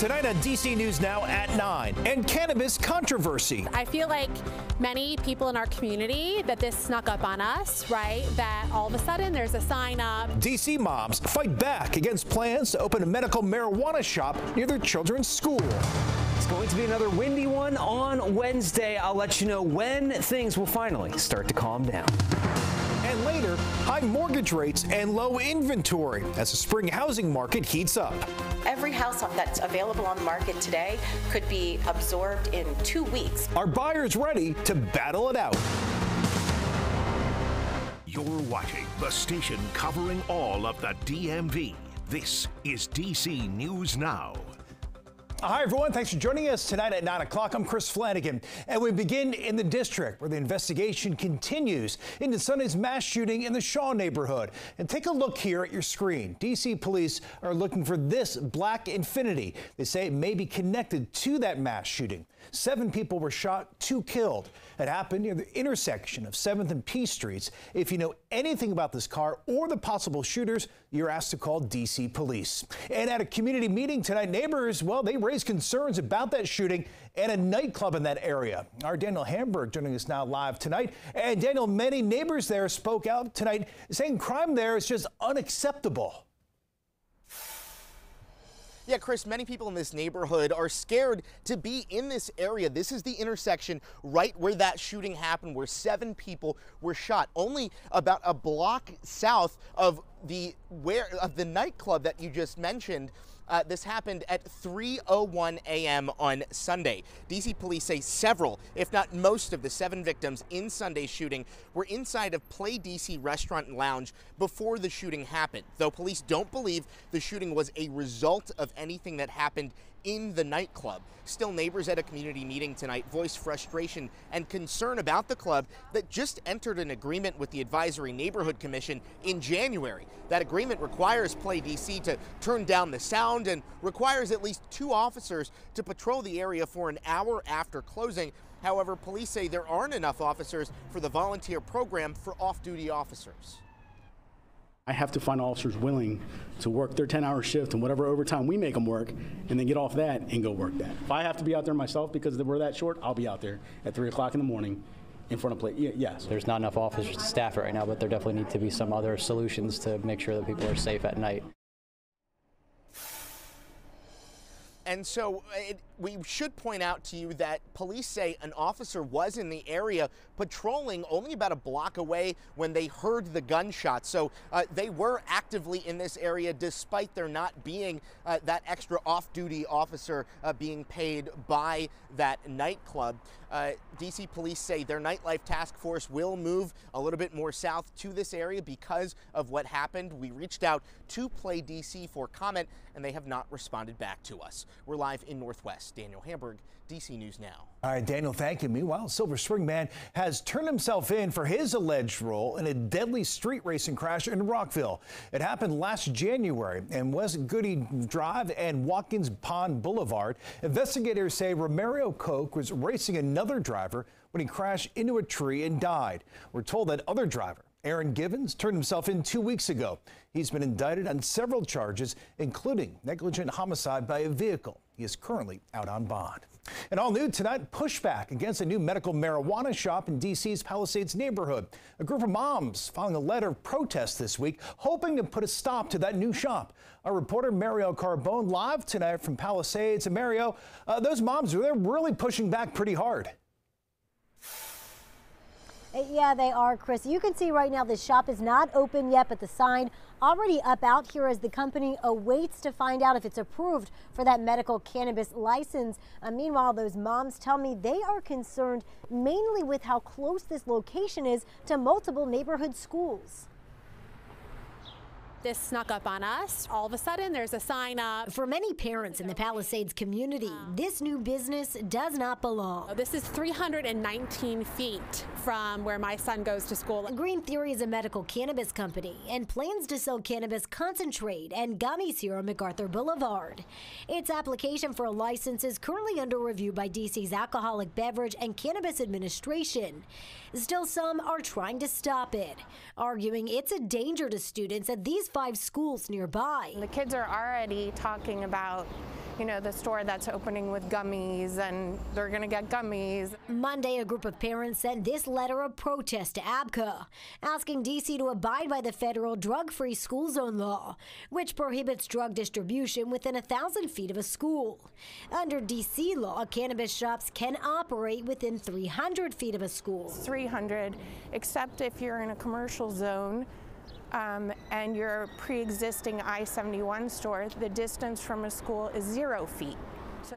Tonight on DC News Now at 9 and cannabis controversy. I feel like many people in our community that this snuck up on us, right? That all of a sudden there's a sign up. DC moms fight back against plans to open a medical marijuana shop near their children's school. It's going to be another windy one on Wednesday. I'll let you know when things will finally start to calm down. And later, high mortgage rates and low inventory as the spring housing market heats up. Every house that's available on the market today could be absorbed in two weeks. Are buyers ready to battle it out? You're watching the station covering all of the DMV. This is DC News Now. Hi, everyone. Thanks for joining us tonight at 9 o'clock. I'm Chris Flanagan. And we begin in the district where the investigation continues into Sunday's mass shooting in the Shaw neighborhood. And take a look here at your screen. D.C. police are looking for this black Infiniti. They say it may be connected to that mass shooting. Seven people were shot, two killed. It happened near the intersection of 7th and P Streets. If you know anything about this car or the possible shooters, you're asked to call DC police. And at a community meeting tonight, neighbors, well, they raised concerns about that shooting and a nightclub in that area. Our Daniel Hamburg joining us now live tonight. And Daniel, many neighbors there spoke out tonight saying crime there is just unacceptable. Yeah, Chris, many people in this neighborhood are scared to be in this area. This is the intersection right where that shooting happened, where seven people were shot. Only about a block south of the where of the nightclub that you just mentioned. Uh, this happened at 3:01 a.m. on Sunday. DC police say several, if not most, of the seven victims in Sunday's shooting were inside of Play DC restaurant and lounge before the shooting happened. Though police don't believe the shooting was a result of anything that happened in the nightclub. Still, neighbors at a community meeting tonight voiced frustration and concern about the club that just entered an agreement with the Advisory Neighborhood Commission in January. That agreement requires Play DC to turn down the sound and requires at least two officers to patrol the area for an hour after closing. However, police say there aren't enough officers for the volunteer program for off duty officers. I have to find officers willing to work their 10 hour shift and whatever overtime we make them work and then get off that and go work that. If I have to be out there myself because we're that short, I'll be out there at 3 o'clock in the morning in front of play. Yes. There's not enough officers to staff it right now, but there definitely need to be some other solutions to make sure that people are safe at night. And so it, we should point out to you that police say an officer was in the area patrolling only about a block away when they heard the gunshot. So uh, they were actively in this area despite there not being uh, that extra off duty officer uh, being paid by that nightclub. Uh, DC police say their nightlife task force will move a little bit more south to this area because of what happened. We reached out to Play DC for comment and they have not responded back to us. We're live in Northwest. Daniel Hamburg, DC News Now. All right, Daniel, thank you. Meanwhile, Silver Spring man has turned himself in for his alleged role in a deadly street racing crash in Rockville. It happened last January in West Gude Drive and Watkins Pond Boulevard. Investigators say Romero Koch was racing another driver when he crashed into a tree and died. We're told that other driver Aaron Givens turned himself in two weeks ago. He's been indicted on several charges, including negligent homicide by a vehicle. He is currently out on bond. And all new tonight, pushback against a new medical marijuana shop in D.C.'s Palisades neighborhood. A group of moms filing a letter of protest this week, hoping to put a stop to that new shop. Our reporter Mario Carbone live tonight from Palisades. And Mario, uh, those moms, they're really pushing back pretty hard. Uh, yeah, they are, Chris. You can see right now the shop is not open yet, but the sign already up out here as the company awaits to find out if it's approved for that medical cannabis license. Uh, meanwhile, those moms tell me they are concerned mainly with how close this location is to multiple neighborhood schools this snuck up on us. All of a sudden, there's a sign up. For many parents in the Palisades community, this new business does not belong. Oh, this is 319 feet from where my son goes to school. Green Theory is a medical cannabis company and plans to sell cannabis concentrate and gummies here on MacArthur Boulevard. Its application for a license is currently under review by DC's Alcoholic Beverage and Cannabis Administration. Still, some are trying to stop it, arguing it's a danger to students at these five schools nearby. The kids are already talking about you know, the store that's opening with gummies and they're going to get gummies. Monday, a group of parents sent this letter of protest to ABCA, asking D.C. to abide by the federal drug free school zone law, which prohibits drug distribution within a thousand feet of a school. Under D.C. law, cannabis shops can operate within 300 feet of a school. 300, except if you're in a commercial zone um, and your pre-existing I-71 store, the distance from a school is zero feet.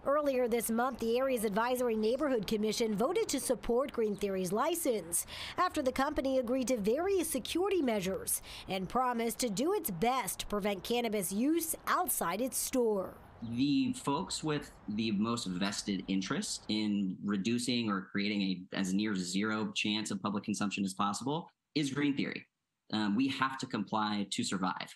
Earlier this month, the area's Advisory Neighborhood Commission voted to support Green Theory's license after the company agreed to various security measures and promised to do its best to prevent cannabis use outside its store. The folks with the most vested interest in reducing or creating a as near zero chance of public consumption as possible is Green Theory um, we have to comply to survive.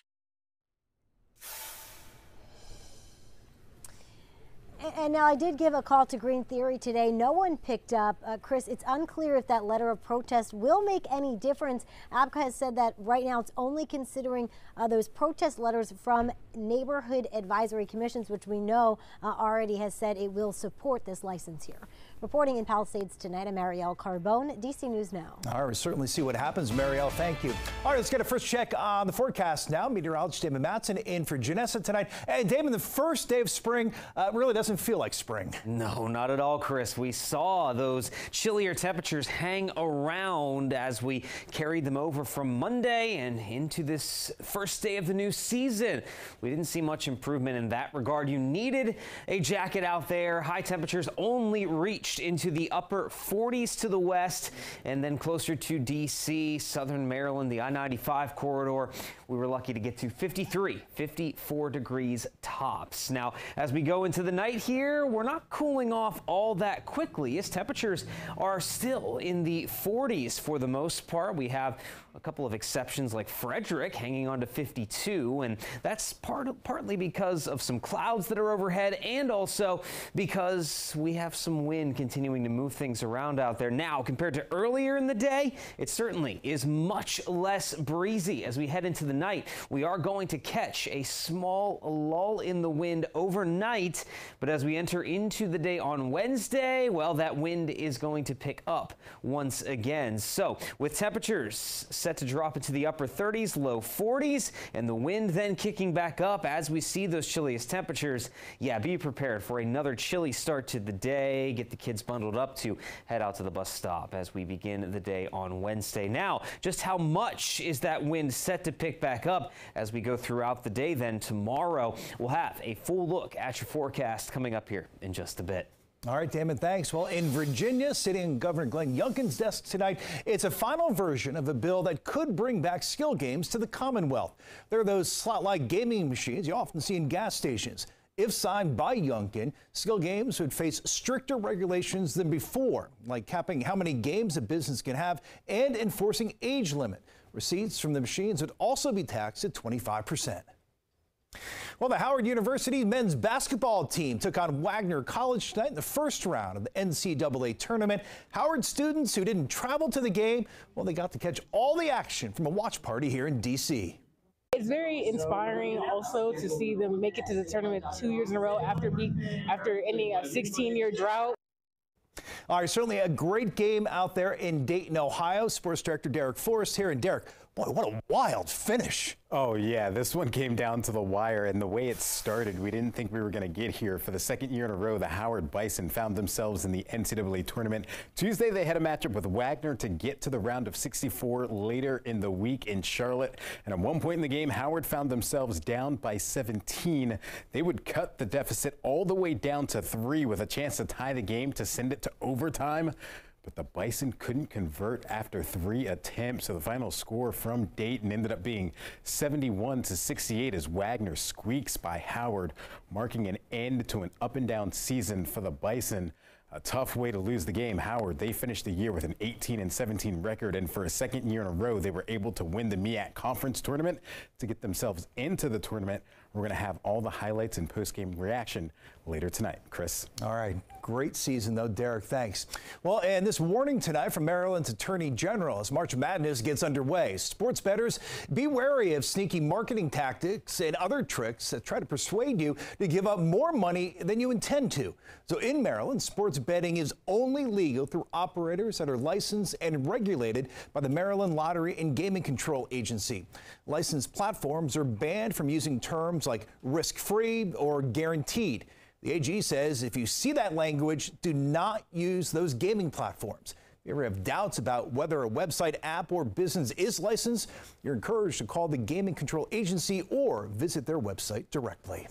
And now I did give a call to Green Theory today. No one picked up. Uh, Chris, it's unclear if that letter of protest will make any difference. ABCA has said that right now it's only considering uh, those protest letters from neighborhood advisory commissions, which we know uh, already has said it will support this license here. Reporting in Palisades tonight, I'm Marielle Carbone, DC News Now. All right, we certainly see what happens, Marielle. Thank you. All right, let's get a first check on the forecast now. Meteorologist Damon Matson in for Janessa tonight. And Damon, the first day of spring uh, really doesn't feel like spring. No, not at all, Chris. We saw those chillier temperatures hang around as we carried them over from Monday and into this first day of the new season. We didn't see much improvement in that regard. You needed a jacket out there. High temperatures only reached into the upper 40s to the west and then closer to D.C., southern Maryland, the I 95 corridor. We were lucky to get to 53, 54 degrees tops. Now, as we go into the night here, we're not cooling off all that quickly as temperatures are still in the 40s for the most part. We have a couple of exceptions like Frederick hanging on to 52, and that's part partly because of some clouds that are overhead and also because we have some wind continuing to move things around out there. Now, compared to earlier in the day, it certainly is much less breezy as we head into the night. We are going to catch a small lull in the wind overnight, but as we enter into the day on Wednesday, well, that wind is going to pick up once again. So, with temperatures set to drop into the upper 30s, low 40s, and the wind then kicking back up as we see those chilliest temperatures. Yeah, be prepared for another chilly start to the day. Get the kids bundled up to head out to the bus stop as we begin the day on Wednesday. Now, just how much is that wind set to pick back up as we go throughout the day then tomorrow? We'll have a full look at your forecast coming up here in just a bit. All right, Damon, thanks. Well, in Virginia, sitting in Governor Glenn Youngkin's desk tonight, it's a final version of a bill that could bring back skill games to the Commonwealth. There are those slot-like gaming machines you often see in gas stations. If signed by Youngkin, skill games would face stricter regulations than before, like capping how many games a business can have and enforcing age limit. Receipts from the machines would also be taxed at 25 percent. Well, the Howard University men's basketball team took on Wagner College tonight in the first round of the NCAA tournament. Howard students who didn't travel to the game, well, they got to catch all the action from a watch party here in D.C. It's very inspiring also to see them make it to the tournament two years in a row after be, after ending a 16-year drought. All right, certainly a great game out there in Dayton, Ohio. Sports Director Derek Forrest here. And Derek, boy, what a wild finish. Oh, yeah, this one came down to the wire, and the way it started, we didn't think we were going to get here. For the second year in a row, the Howard Bison found themselves in the NCAA tournament. Tuesday, they had a matchup with Wagner to get to the round of 64 later in the week in Charlotte. And at one point in the game, Howard found themselves down by 17. They would cut the deficit all the way down to three with a chance to tie the game to send it to overtime but the Bison couldn't convert after three attempts. So the final score from Dayton ended up being 71 to 68 as Wagner squeaks by Howard, marking an end to an up and down season for the Bison. A tough way to lose the game. Howard, they finished the year with an 18 and 17 record, and for a second year in a row, they were able to win the MEAC Conference tournament to get themselves into the tournament We're going to have all the highlights and post-game reaction later tonight. Chris. All right. Great season, though, Derek. Thanks. Well, and this warning tonight from Maryland's Attorney General as March Madness gets underway. Sports bettors, be wary of sneaky marketing tactics and other tricks that try to persuade you to give up more money than you intend to. So in Maryland, sports betting is only legal through operators that are licensed and regulated by the Maryland Lottery and Gaming Control Agency. Licensed platforms are banned from using terms like risk free or guaranteed. The AG says if you see that language, do not use those gaming platforms. If you ever have doubts about whether a website, app, or business is licensed, you're encouraged to call the Gaming Control Agency or visit their website directly.